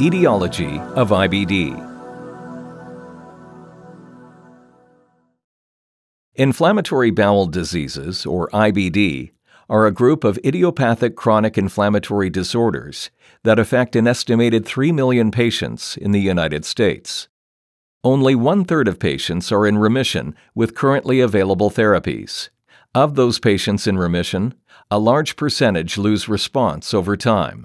Etiology of IBD Inflammatory bowel diseases, or IBD, are a group of idiopathic chronic inflammatory disorders that affect an estimated 3 million patients in the United States. Only one third of patients are in remission with currently available therapies. Of those patients in remission, a large percentage lose response over time.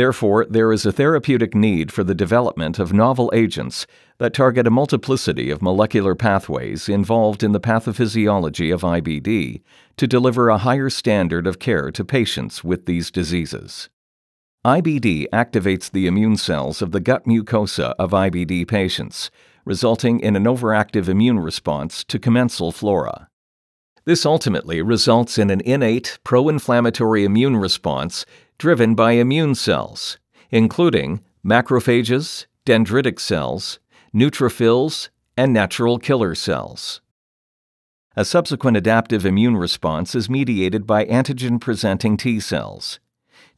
Therefore, there is a therapeutic need for the development of novel agents that target a multiplicity of molecular pathways involved in the pathophysiology of IBD to deliver a higher standard of care to patients with these diseases. IBD activates the immune cells of the gut mucosa of IBD patients, resulting in an overactive immune response to commensal flora. This ultimately results in an innate pro inflammatory immune response driven by immune cells, including macrophages, dendritic cells, neutrophils, and natural killer cells. A subsequent adaptive immune response is mediated by antigen presenting T cells.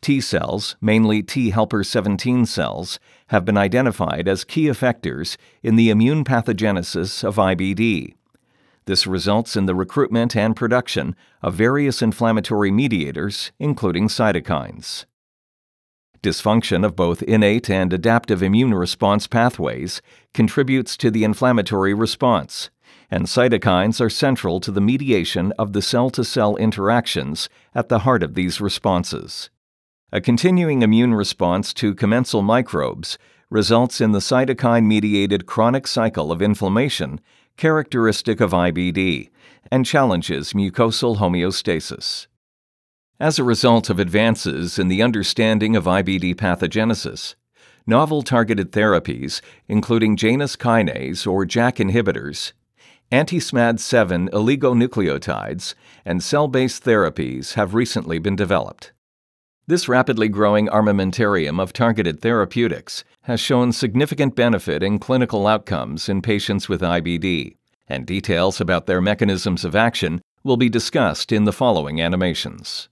T cells, mainly T helper 17 cells, have been identified as key effectors in the immune pathogenesis of IBD. This results in the recruitment and production of various inflammatory mediators, including cytokines. Dysfunction of both innate and adaptive immune response pathways contributes to the inflammatory response, and cytokines are central to the mediation of the cell to cell interactions at the heart of these responses. A continuing immune response to commensal microbes results in the cytokine mediated chronic cycle of inflammation characteristic of IBD, and challenges mucosal homeostasis. As a result of advances in the understanding of IBD pathogenesis, novel targeted therapies, including Janus kinase or JAK inhibitors, anti-SMAD7 oligonucleotides, and cell-based therapies have recently been developed. This rapidly growing armamentarium of targeted therapeutics has shown significant benefit in clinical outcomes in patients with IBD, and details about their mechanisms of action will be discussed in the following animations.